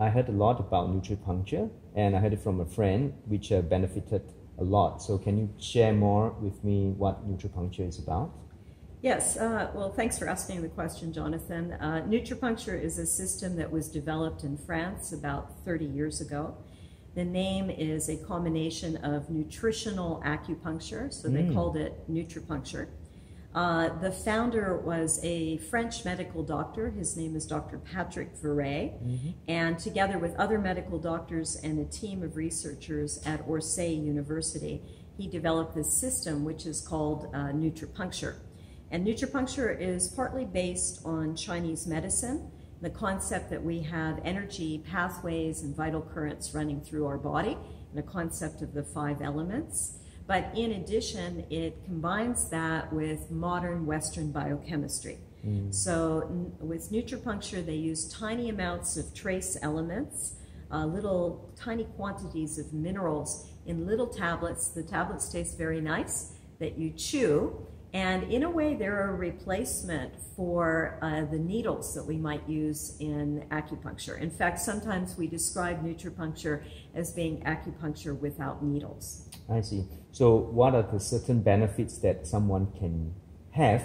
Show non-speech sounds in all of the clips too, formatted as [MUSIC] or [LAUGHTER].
I heard a lot about nutripuncture, and I heard it from a friend, which uh, benefited a lot. So, can you share more with me what nutripuncture is about? Yes, uh, well, thanks for asking the question, Jonathan. Uh, nutripuncture is a system that was developed in France about 30 years ago. The name is a combination of nutritional acupuncture, so they Mm. called it nutripuncture. Uh, the founder was a French medical doctor. His name is Dr. Patrick Veret. And together with other medical doctors and a team of researchers at Orsay University, he developed this system which is called uh, nutripuncture. And nutripuncture is partly based on Chinese medicine, the concept that we have energy pathways and vital currents running through our body, and the concept of the five elements. But in addition, it combines that with modern Western biochemistry. So n- with nutripuncture, they use tiny amounts of trace elements, uh, little tiny quantities of minerals in little tablets. The tablets taste very nice that you chew. And in a way, they're a replacement for uh, the needles that we might use in acupuncture. In fact, sometimes we describe nutripuncture as being acupuncture without needles. I see. So, what are the certain benefits that someone can have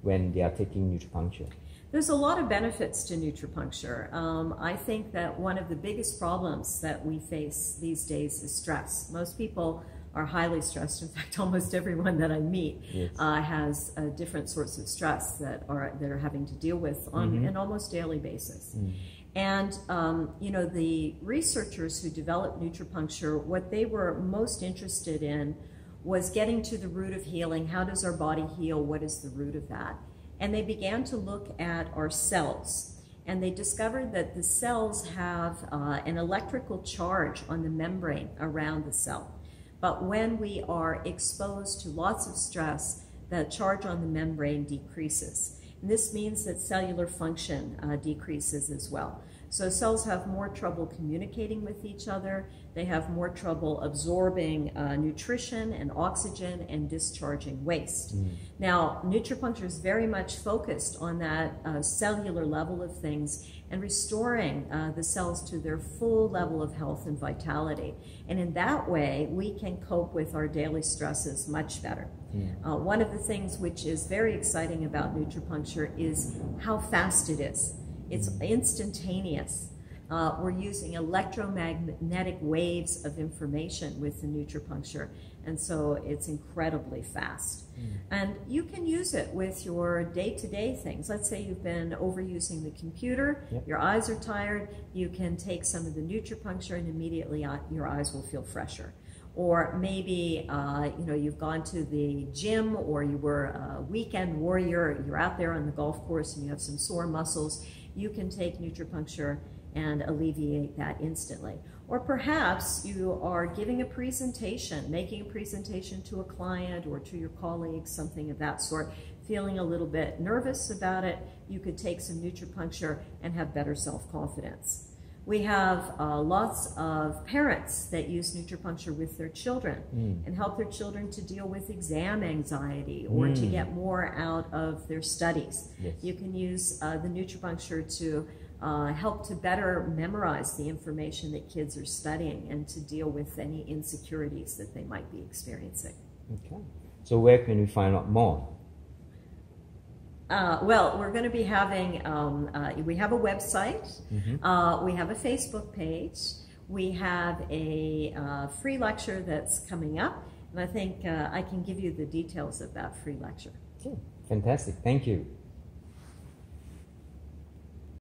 when they are taking nutripuncture? There's a lot of benefits to nutripuncture. Um, I think that one of the biggest problems that we face these days is stress. Most people are highly stressed. In fact, [LAUGHS] almost everyone that I meet Yes. uh, has uh, different sorts of stress that are that are having to deal with on Mhm. an almost daily basis. Mm. And um, you know, the researchers who developed nutripuncture, what they were most interested in was getting to the root of healing. How does our body heal? What is the root of that? And they began to look at our cells. And they discovered that the cells have uh, an electrical charge on the membrane around the cell. But when we are exposed to lots of stress, the charge on the membrane decreases. And this means that cellular function uh, decreases as well. So cells have more trouble communicating with each other. They have more trouble absorbing uh, nutrition and oxygen and discharging waste. Now, nutripuncture is very much focused on that uh, cellular level of things and restoring uh, the cells to their full level of health and vitality. And in that way, we can cope with our daily stresses much better. Uh, one of the things which is very exciting about nutripuncture is how fast it is. It's instantaneous. Uh, we're using electromagnetic waves of information with the nutripuncture, and so it's incredibly fast. And you can use it with your day to day things. Let's say you've been overusing the computer, Yep. your eyes are tired, you can take some of the nutripuncture, and immediately uh, your eyes will feel fresher. Or maybe uh, you know you've gone to the gym, or you were a weekend warrior. You're out there on the golf course, and you have some sore muscles. You can take nutripuncture and alleviate that instantly. Or perhaps you are giving a presentation, making a presentation to a client or to your colleagues, something of that sort, feeling a little bit nervous about it, you could take some nutripuncture and have better self-confidence. We have uh, lots of parents that use nutripuncture with their children Mm. and help their children to deal with exam anxiety or to Mm. get more out of their studies. Yes. You can use uh, the nutripuncture to uh, help to better memorize the information that kids are studying and to deal with any insecurities that they might be experiencing. Okay. So, where can we find out more? Uh, well, we're going to be having, um, uh, we have a website, Mhm. uh, we have a Facebook page, we have a uh, free lecture that's coming up, and I think uh, I can give you the details of that free lecture. Okay. Fantastic. Thank you.